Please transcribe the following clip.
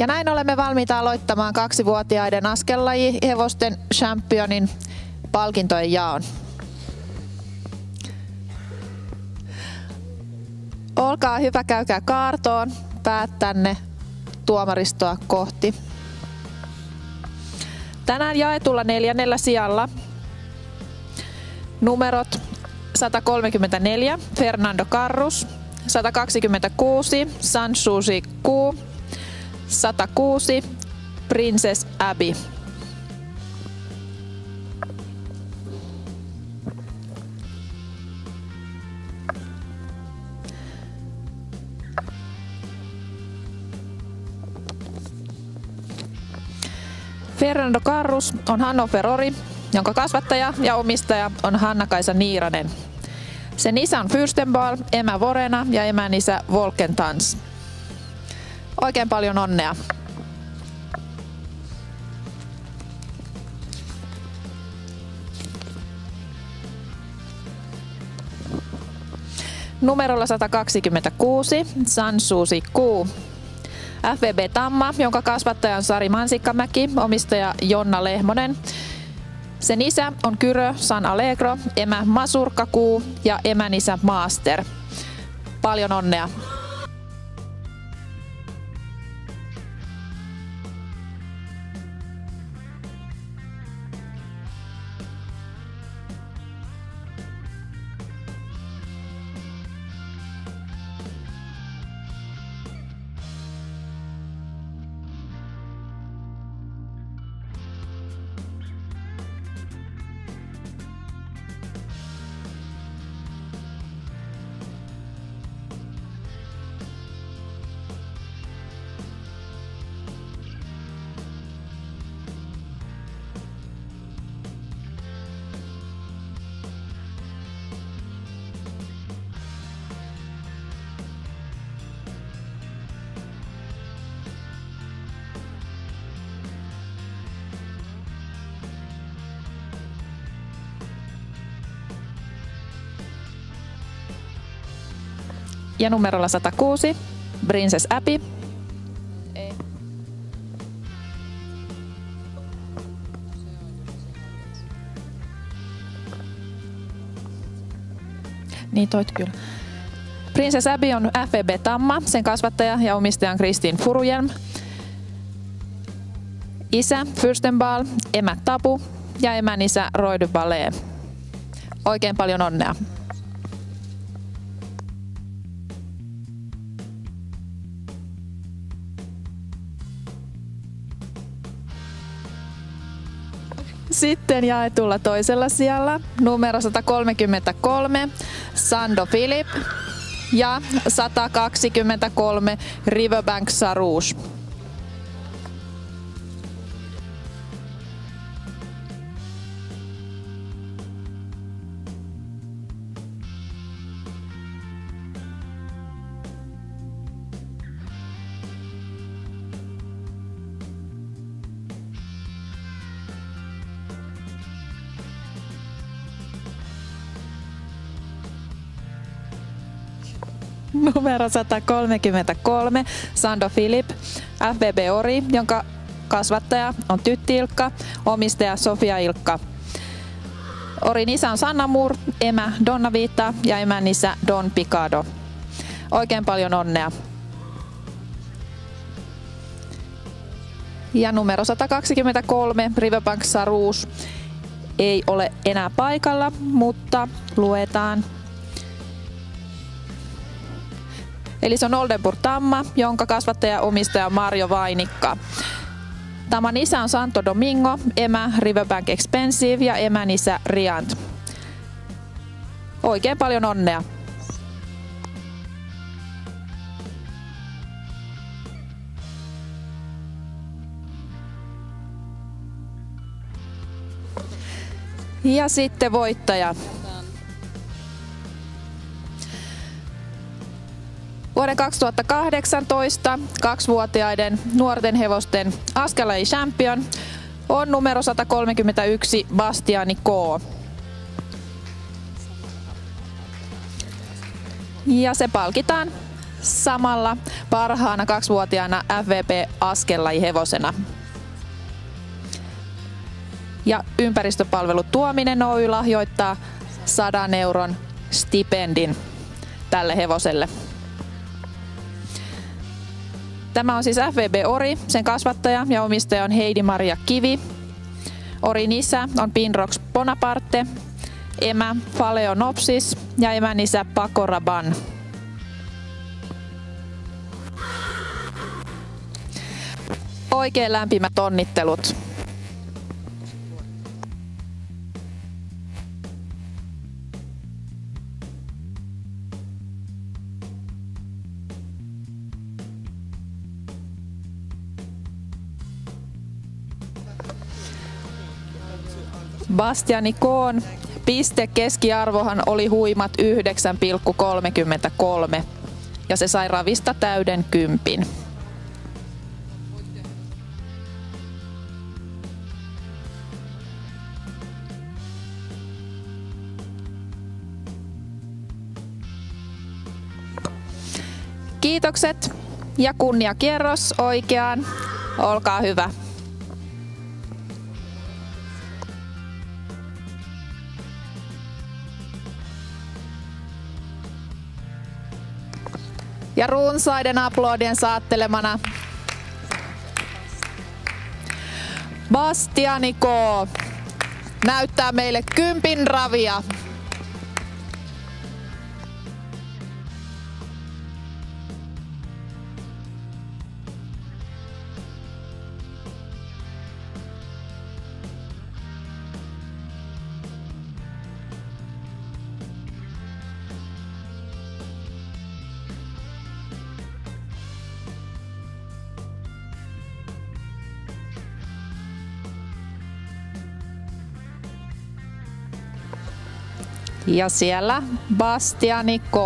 Ja näin olemme valmiita aloittamaan kaksivuotiaiden askellaji hevosten championin palkintojen jaon. Olkaa hyvä, käykää kaartoon, päät tänne tuomaristoa kohti. Tänään jaetulla neljännellä sijalla numerot 134 Fernando Carrus, 126 Sansusi Ku, 106 Princess Abby. Fernando Carrus on Hannover Ori, jonka kasvattaja ja omistaja on Hanna-Kaisa Niiranen. Sen isä on Fürstenball, emä Vorena ja emän isä Volkentans. Oikein paljon onnea. Numerolla 126 Sansuusi Kuu. FVB Tamma, jonka kasvattaja on Sari Mansikkamäki, omistaja Jonna Lehmonen. Sen isä on Kyrö San Allegro, emä Masurka Kuu ja emän isä Master. Paljon onnea! Ja numerolla 106 Princess Abby. Ei. Niin toit kyllä. Princess Abby on FEB Tamma, sen kasvattaja ja omistaja on Kristin Furujelm. Isä Fürstenball, emä Tapu ja emän isä Roidy Ballet. Oikein paljon onnea. Sitten jaetulla toisella sijalla numero 133 Sando Philip ja 123 Riverbank Sarouche. Numero 133 Sando Philip, FBB Ori, jonka kasvattaja on Tytti Ilkka, omistaja Sofia Ilkka. Orin isä on Sanna Mur, emä Donna Viitta ja emän isä Don Picado. Oikein paljon onnea. Ja numero 123, Riverbank Saruus, ei ole enää paikalla, mutta luetaan Eli se on Oldenburg Tamma, jonka kasvattaja omistaja Mario Vainikka. Tamman isä on Santo Domingo, emä Riverbank Expensive ja emän isä Riant. Oikein paljon onnea! Ja sitten voittaja. Vuoden 2018 kaksivuotiaiden nuorten hevosten askelaji champion on numero 131 Bastiani K. Ja se palkitaan samalla parhaana kaksivuotiaana FVP Askellaji-hevosena. Ja ympäristöpalvelu Tuominen Oy lahjoittaa 100 euron stipendin tälle hevoselle. Tämä on siis FVB Ori, sen kasvattaja ja omistaja on Heidi-Maria Kivi. Orin isä on Pinrox Bonaparte, emä Phaleonopsis ja emän isä Pakoraban. Oikein lämpimät onnittelut. Bastiani Koon piste keskiarvohan oli huimat 9,33 ja se sai ravista täyden kympin. Kiitokset ja kunniakierros oikeaan. Olkaa hyvä. Ja runsaiden aplodien saattelemana Bastianiko näyttää meille kympin ravia. Ja siellä Bastiani K.